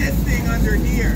this thing under here.